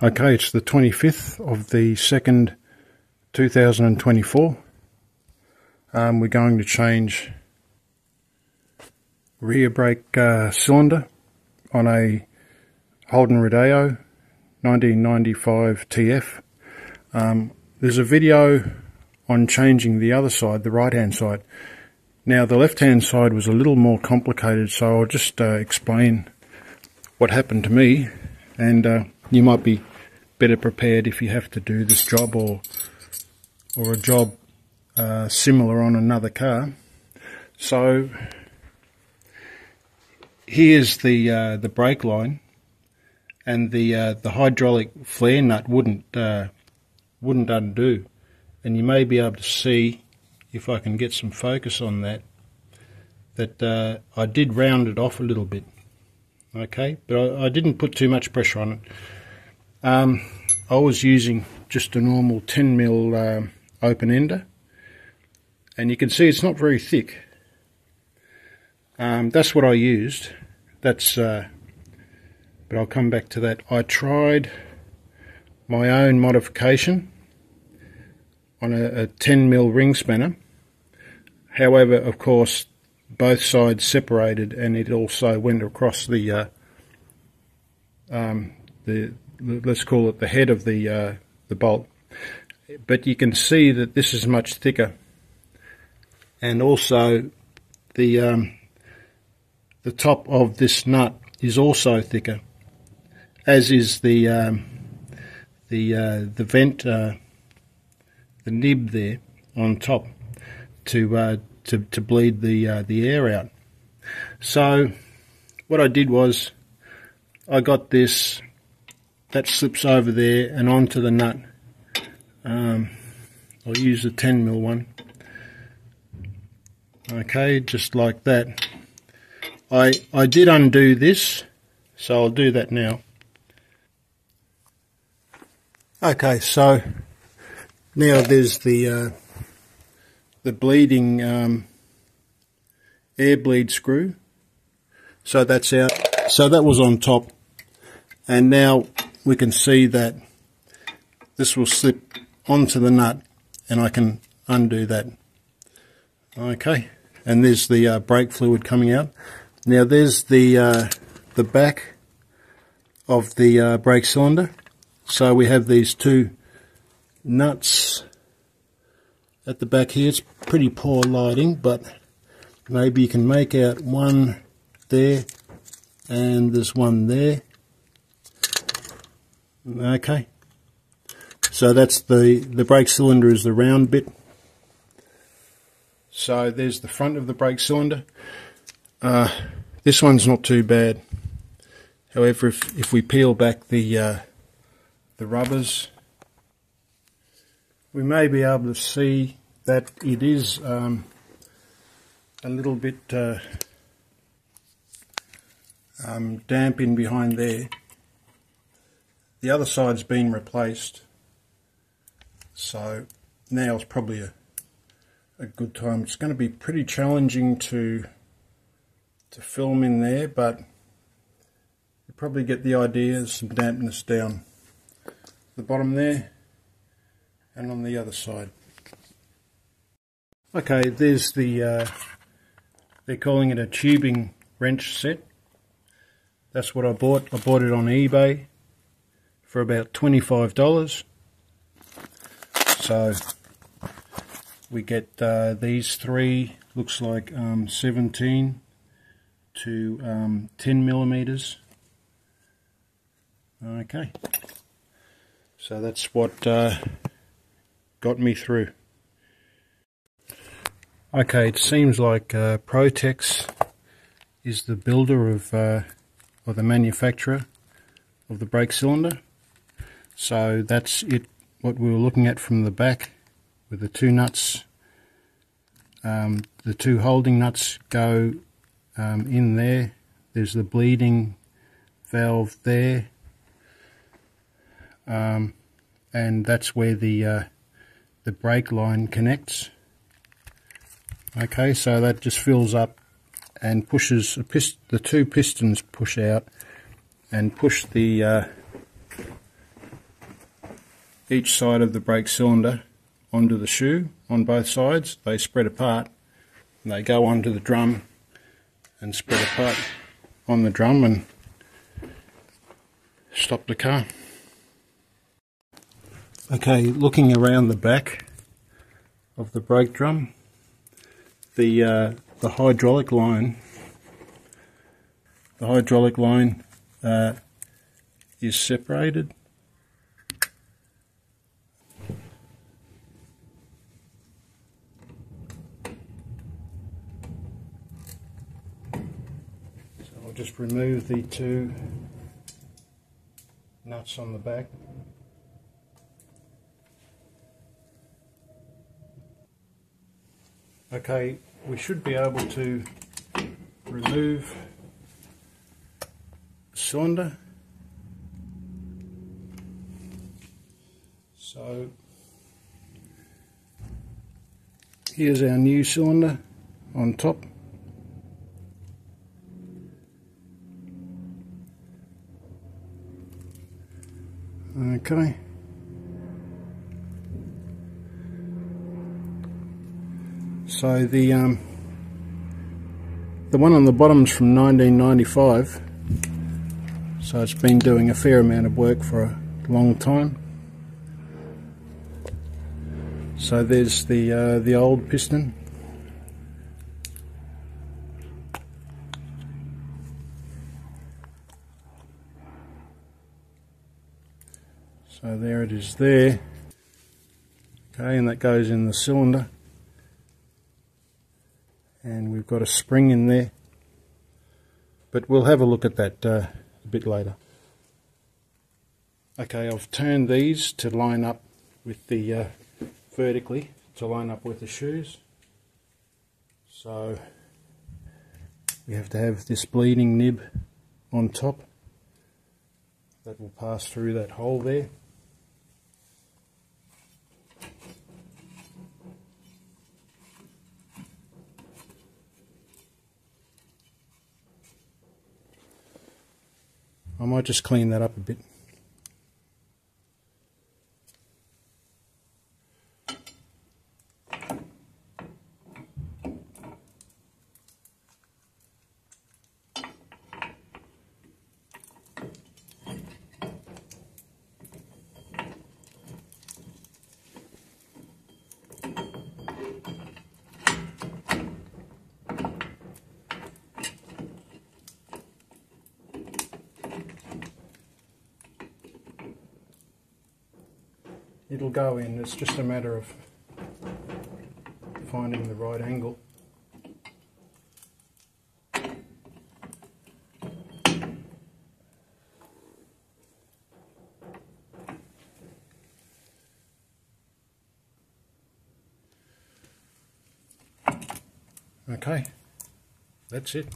Okay, it's the 25th of the 2nd, 2024. Um, we're going to change rear brake uh, cylinder on a Holden Rodeo 1995 TF. Um, there's a video on changing the other side, the right hand side. Now the left hand side was a little more complicated so I'll just uh, explain what happened to me and uh, you might be better prepared if you have to do this job or or a job uh, similar on another car. So here's the uh, the brake line, and the uh, the hydraulic flare nut wouldn't uh, wouldn't undo, and you may be able to see if I can get some focus on that that uh, I did round it off a little bit okay? But I, I didn't put too much pressure on it um, I was using just a normal 10 mil um, open ender and you can see it's not very thick. Um, that's what I used. That's uh, but I'll come back to that. I tried my own modification on a, a 10 mil ring spanner. However of course both sides separated and it also went across the uh, um, the let's call it the head of the uh, the bolt but you can see that this is much thicker and also the um, the top of this nut is also thicker as is the um, the uh, the vent uh, the nib there on top to uh, to, to bleed the uh, the air out. So what I did was I got this that slips over there and onto the nut. Um, I'll use the 10 mil one. Okay, just like that. I I did undo this, so I'll do that now. Okay, so now there's the uh, the bleeding um, air bleed screw. So that's out. So that was on top. And now we can see that this will slip onto the nut and I can undo that. Okay. And there's the uh, brake fluid coming out. Now there's the uh, the back of the uh, brake cylinder. So we have these two nuts at the back here. It's pretty poor lighting, but maybe you can make out one there and there's one there. Okay. So that's the, the brake cylinder is the round bit. So there's the front of the brake cylinder. Uh, this one's not too bad. However, if, if we peel back the uh, the rubbers, we may be able to see that it is um, a little bit uh, um, damp in behind there. The other side's been replaced, so now is probably a, a good time. It's going to be pretty challenging to to film in there, but you probably get the idea. Some dampness down the bottom there and on the other side. Okay, there's the, uh, they're calling it a tubing wrench set. That's what I bought. I bought it on eBay for about $25. So we get uh, these three, looks like um, 17 to um, 10 millimeters. Okay, so that's what uh, got me through. Okay, it seems like uh, Protex is the builder of, uh, or the manufacturer of the brake cylinder. So that's it, what we were looking at from the back with the two nuts. Um, the two holding nuts go um, in there. There's the bleeding valve there. Um, and that's where the uh, the brake line connects. Okay, so that just fills up and pushes the two pistons push out and push the uh, each side of the brake cylinder onto the shoe on both sides. They spread apart and they go onto the drum and spread apart on the drum and stop the car. Okay, looking around the back of the brake drum, the uh, the hydraulic line, the hydraulic line uh, is separated. So I'll just remove the two nuts on the back. Okay, we should be able to remove the cylinder. So here's our new cylinder on top. Okay. So the um, the one on the bottom's from 1995. So it's been doing a fair amount of work for a long time. So there's the uh, the old piston. So there it is there. Okay, and that goes in the cylinder. And we've got a spring in there. But we'll have a look at that uh, a bit later. Okay, I've turned these to line up with the uh, vertically to line up with the shoes. So we have to have this bleeding nib on top that will pass through that hole there. I might just clean that up a bit. it'll go in. It's just a matter of finding the right angle. Okay, that's it.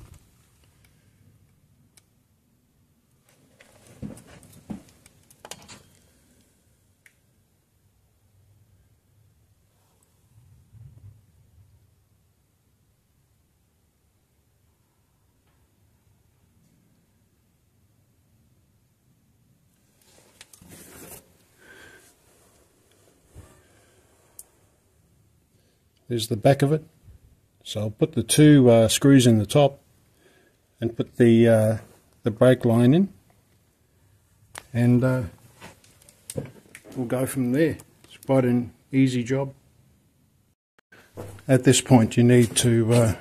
There's the back of it. So I'll put the two uh, screws in the top and put the uh, the brake line in and uh, we'll go from there. It's quite an easy job. At this point you need to uh,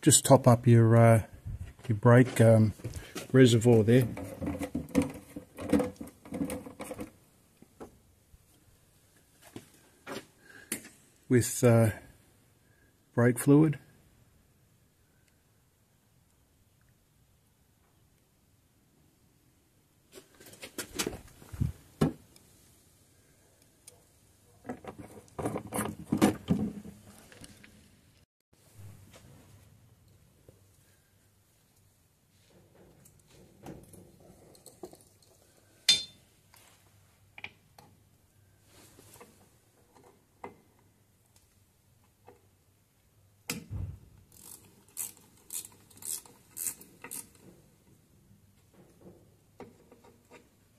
just top up your uh, your brake um, reservoir there. With uh, brake fluid.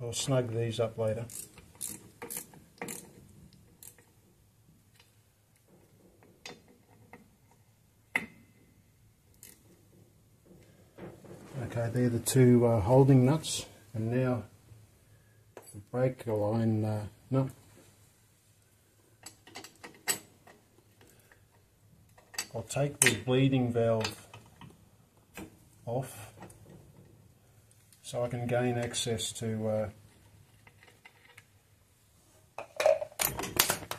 I'll snug these up later. Okay, they're the two uh, holding nuts, and now the brake line uh, nut. I'll take the bleeding valve off so I can gain access to uh,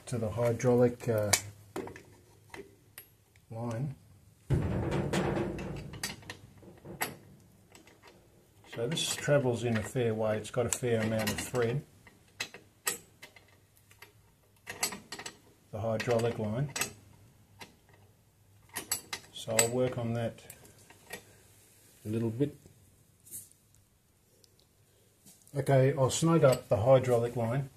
to the hydraulic uh, line. So this travels in a fair way, it's got a fair amount of thread. The hydraulic line. So I'll work on that a little bit. Okay, I'll snug up the hydraulic line.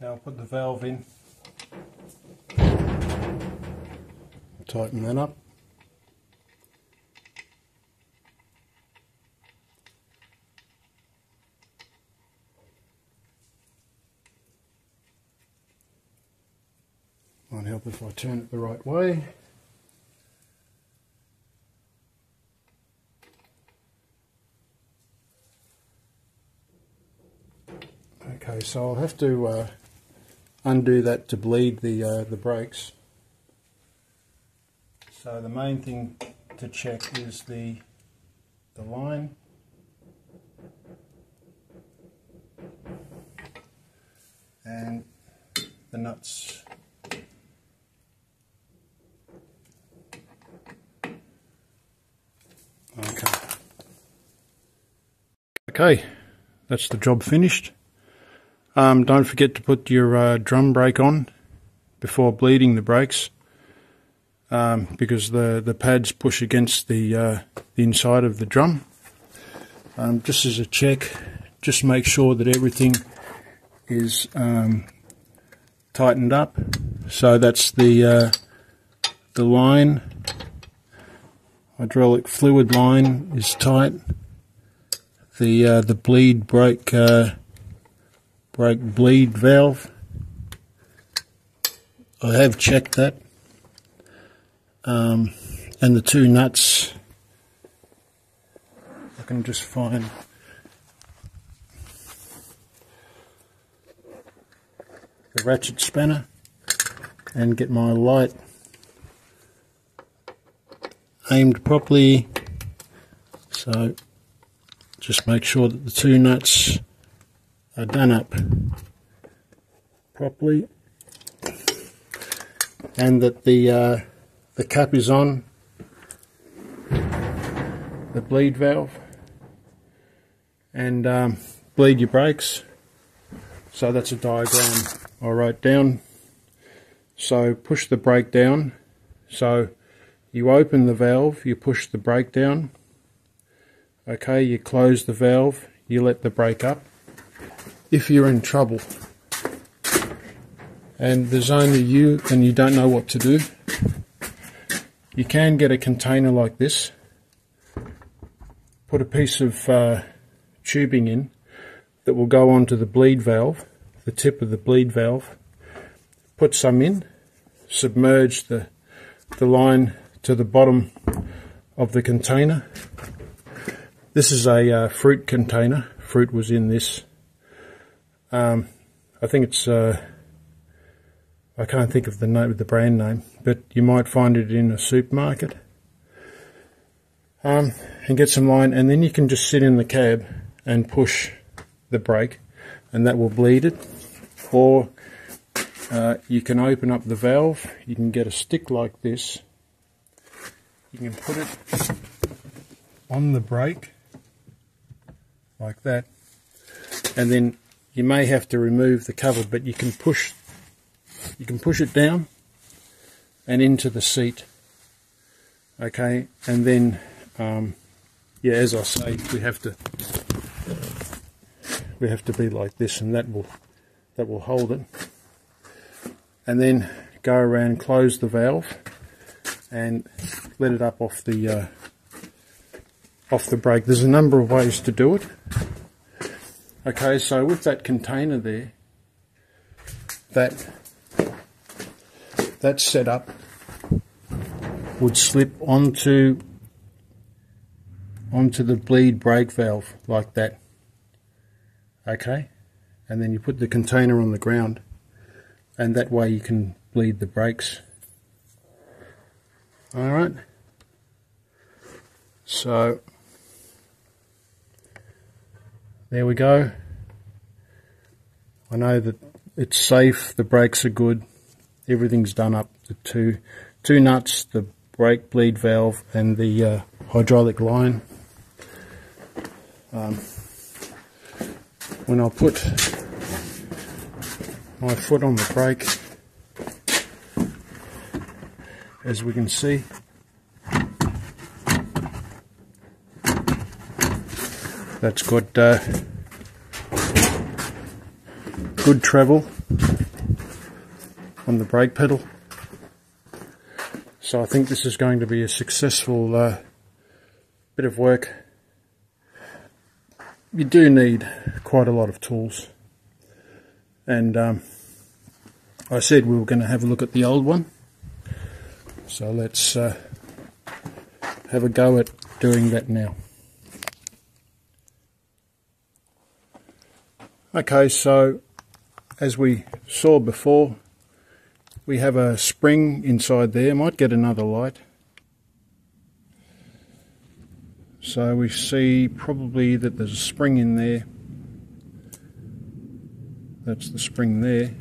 Now I'll put the valve in. Tighten that up. Might help if I turn it the right way. Okay, so I'll have to uh, undo that to bleed the uh, the brakes. So the main thing to check is the the line. And the nuts. Okay. Okay, that's the job finished. Um, don't forget to put your uh, drum brake on before bleeding the brakes um, because the, the pads push against the, uh, the inside of the drum. Um, just as a check, just make sure that everything is um, tightened up. So that's the uh, the line, hydraulic fluid line is tight. The uh, the bleed brake uh, brake bleed valve. I have checked that. Um, and the two nuts, I can just find the ratchet spanner and get my light aimed properly. So just make sure that the two nuts are done up properly. And that the uh, the cap is on the bleed valve. And um, bleed your brakes. So that's a diagram. I wrote down. So push the brake down. So you open the valve you push the brake down. Okay you close the valve you let the brake up. If you're in trouble. And there's only you and you don't know what to do, you can get a container like this, put a piece of uh, tubing in that will go onto the bleed valve, the tip of the bleed valve, put some in, submerge the, the line to the bottom of the container. This is a uh, fruit container, fruit was in this um, I think it's, uh, I can't think of the name the brand name, but you might find it in a supermarket. Um, and get some line, and then you can just sit in the cab and push the brake, and that will bleed it. Or uh, you can open up the valve, you can get a stick like this, you can put it on the brake, like that, and then you may have to remove the cover but you can push you can push it down and into the seat okay? And then um, yeah as I say we have to we have to be like this and that will that will hold it. And then go around close the valve and let it up off the uh, off the brake. There's a number of ways to do it. Okay, so with that container there, that that setup would slip onto onto the bleed brake valve like that. Okay, and then you put the container on the ground, and that way you can bleed the brakes. All right. So there we go. I know that it's safe, the brakes are good, everything's done up. The two, two nuts, the brake bleed valve and the uh, hydraulic line. Um, when I put my foot on the brake, as we can see, that's got uh, good travel on the brake pedal. So I think this is going to be a successful uh, bit of work. You do need quite a lot of tools. And um, I said we were going to have a look at the old one. So let's uh, have a go at doing that now. Okay, so as we saw before, we have a spring inside there. Might get another light. So we see probably that there's a spring in there. That's the spring there.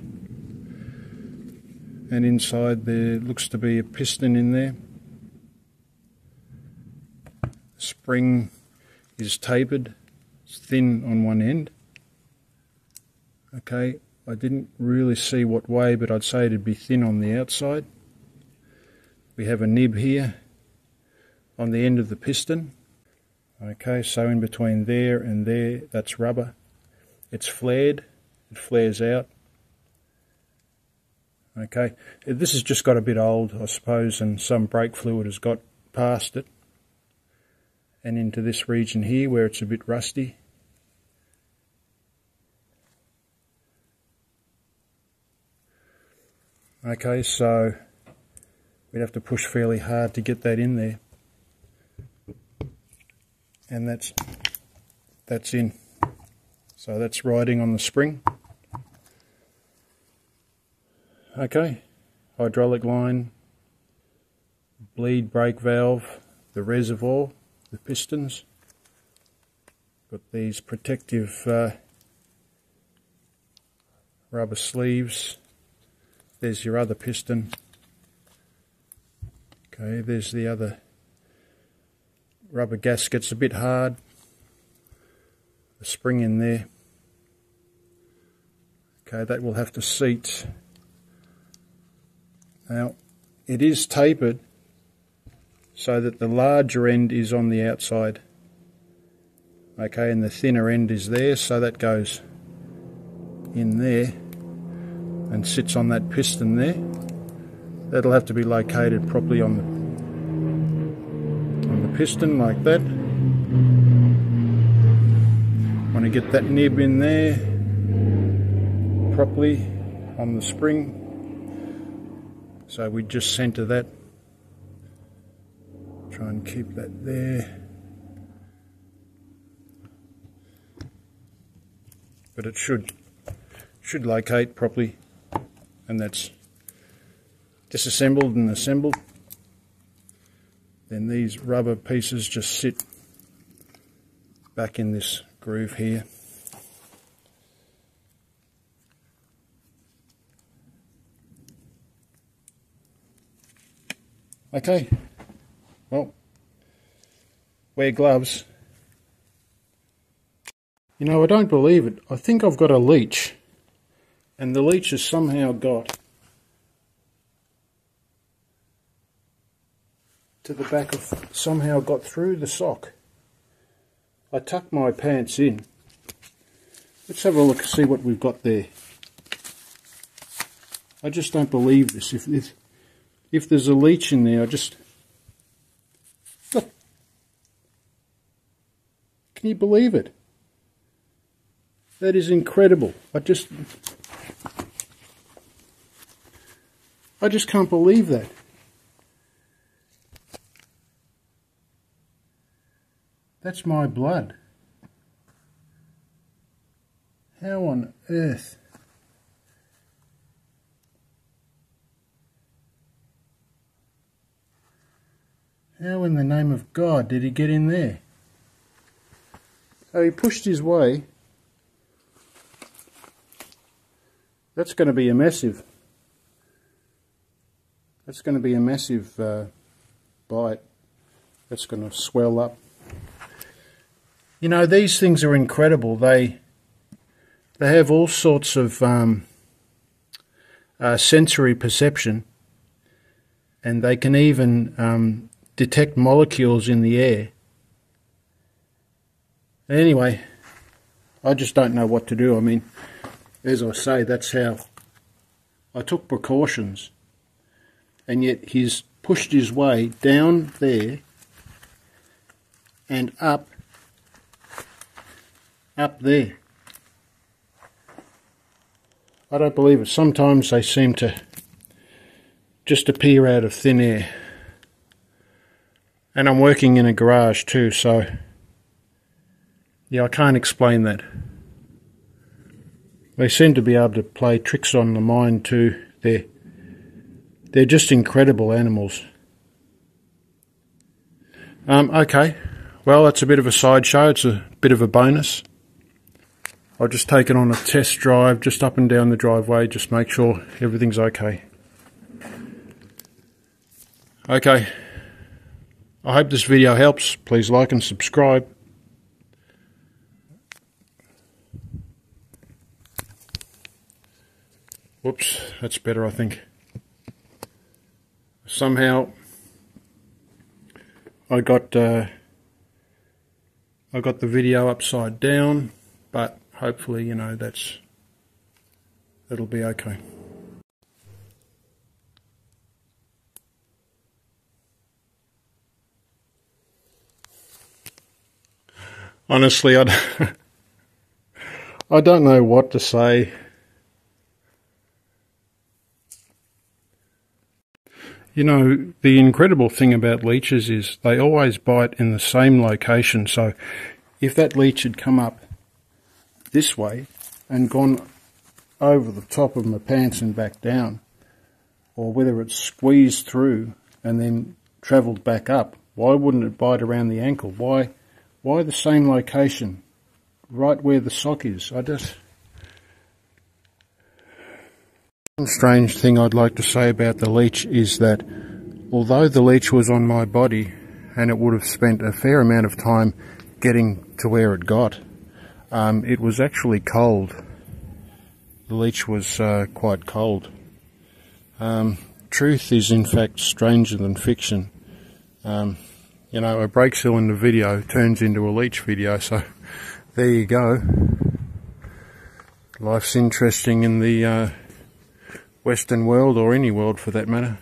And inside there looks to be a piston in there. The spring is tapered. It's thin on one end. Okay, I didn't really see what way, but I'd say it'd be thin on the outside. We have a nib here on the end of the piston. Okay, so in between there and there, that's rubber. It's flared, it flares out. Okay, this has just got a bit old, I suppose, and some brake fluid has got past it and into this region here where it's a bit rusty. Okay, so we'd have to push fairly hard to get that in there. And that's that's in. So that's riding on the spring. Okay, hydraulic line, bleed brake valve, the reservoir, the pistons. Got these protective uh, rubber sleeves there's your other piston. Okay, there's the other rubber gaskets, a bit hard. The spring in there. Okay, that will have to seat. Now, it is tapered so that the larger end is on the outside. Okay, and the thinner end is there, so that goes in there and sits on that piston there. That'll have to be located properly on the on the piston like that. Want to get that nib in there properly on the spring. So we just center that. Try and keep that there. But it should should locate properly and that's disassembled and assembled. Then these rubber pieces just sit back in this groove here. Okay, well, wear gloves. You know, I don't believe it. I think I've got a leech and the leech has somehow got to the back of somehow got through the sock. I tuck my pants in. Let's have a look see what we've got there. I just don't believe this. If if, if there's a leech in there, I just. Can you believe it? That is incredible. I just I just can't believe that. That's my blood. How on earth? How in the name of God did he get in there? So he pushed his way. That's going to be a massive. That's going to be a massive uh, bite. That's going to swell up. You know, these things are incredible. They they have all sorts of um, uh, sensory perception, and they can even um, detect molecules in the air. Anyway, I just don't know what to do. I mean, as I say, that's how I took precautions, and yet he's pushed his way down there and up up there. I don't believe it. Sometimes they seem to just appear out of thin air. And I'm working in a garage too, so yeah, I can't explain that. They seem to be able to play tricks on the mind too. They're, they're just incredible animals. Um, okay, well, that's a bit of a sideshow. It's a bit of a bonus. I'll just take it on a test drive, just up and down the driveway, just make sure everything's okay. Okay. I hope this video helps. Please like and subscribe. Whoops, that's better I think. Somehow I got uh, I got the video upside down, but hopefully, you know, that's it'll be okay. Honestly, I don't, I don't know what to say. You know, the incredible thing about leeches is they always bite in the same location. So if that leech had come up this way and gone over the top of my pants and back down, or whether it squeezed through and then travelled back up. Why wouldn't it bite around the ankle? Why, why the same location, right where the sock is? I just... One strange thing I'd like to say about the leech is that although the leech was on my body and it would have spent a fair amount of time getting to where it got, um, it was actually cold. The leech was uh, quite cold. Um, truth is, in fact, stranger than fiction. Um, you know, a brake cylinder video turns into a leech video, so there you go. Life's interesting in the uh, Western world, or any world for that matter.